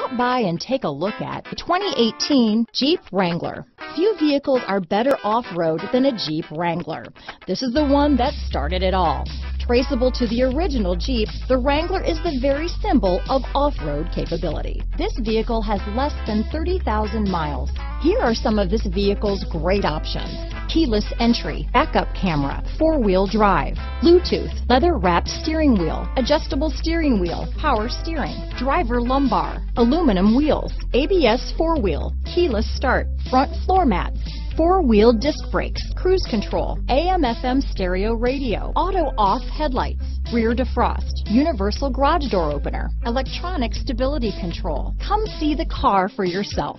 Stop by and take a look at the 2018 Jeep Wrangler. Few vehicles are better off-road than a Jeep Wrangler. This is the one that started it all. Traceable to the original Jeep, the Wrangler is the very symbol of off-road capability. This vehicle has less than 30,000 miles. Here are some of this vehicle's great options. Keyless entry, backup camera, four-wheel drive, Bluetooth, leather-wrapped steering wheel, adjustable steering wheel, power steering, driver lumbar, aluminum wheels, ABS four-wheel, keyless start, front floor mats, four-wheel disc brakes, cruise control, AM FM stereo radio, auto off headlights, rear defrost, universal garage door opener, electronic stability control. Come see the car for yourself.